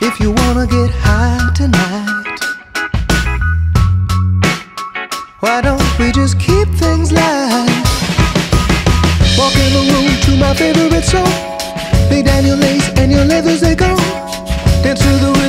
if you wanna get high tonight. Why don't we just keep things light? Walk in the room to my favorite song. Lay Daniel lace and your leathers they go. Dance to the rhythm.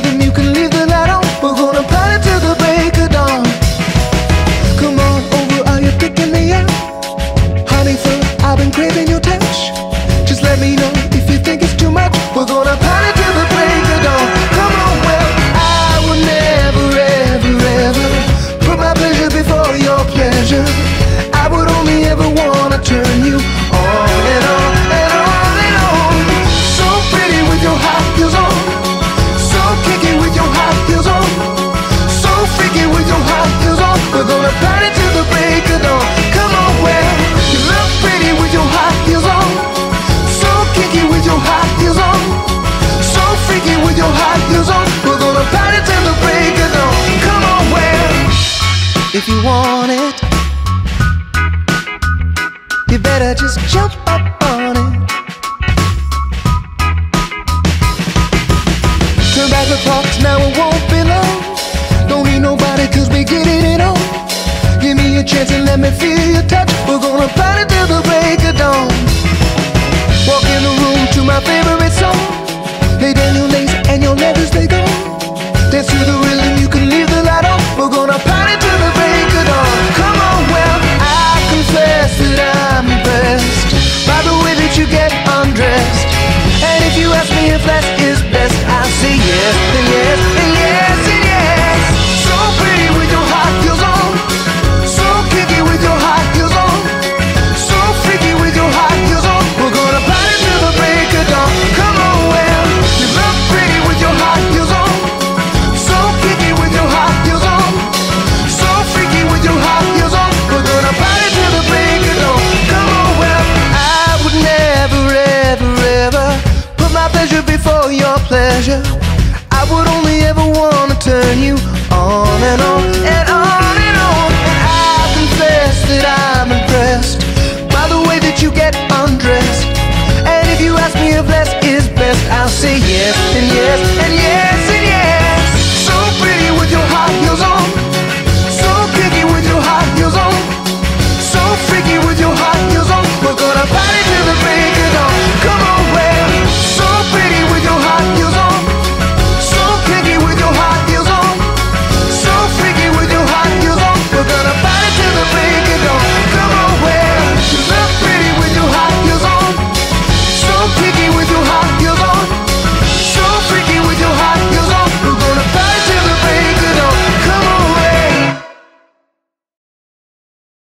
your high heels on. We're gonna party till the break of dawn. Come on, well If you want it You better just jump up on it. Turn back the clocks, now it won't be long. Don't need nobody cause we getting it on. Give me a chance and let me feel your touch. We're gonna party till the break of dawn. pleasure.